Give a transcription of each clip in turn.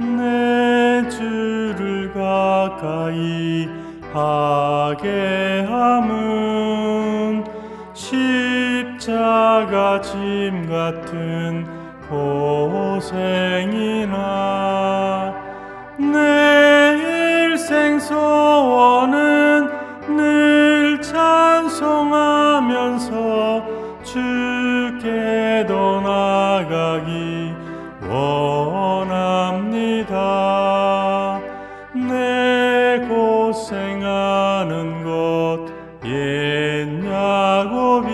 내 주를 가까이 하게 함은 십자가 짐 같은 고생이나 내 일생 소원은 늘 찬송하면서 주께 도 나가기 고생하는 것 옛 야곱이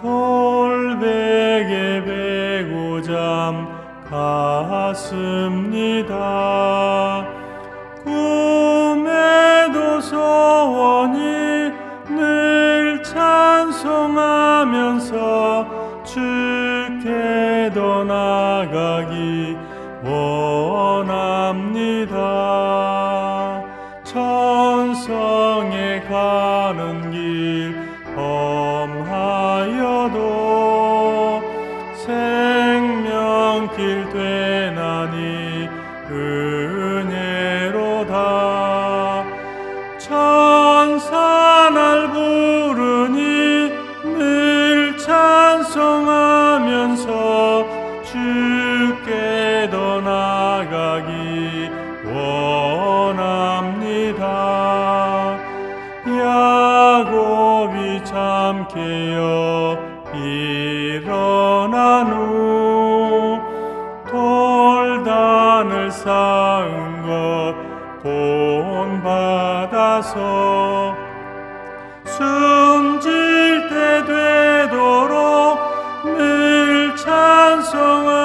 돌베개 베고 잠 갔습니다. 꿈에도 소원이 늘 찬송하면서 주께도 나가기 원합니다. 가는 길 험하여도 생명길 되나니 은혜로다. 천사 날 부르니 늘 찬송하면서 주께도 나가기 원합니다. 함께여 일어난 후 돌단을 쌓은 것 본받아서 숨질 때 되도록 늘 찬송을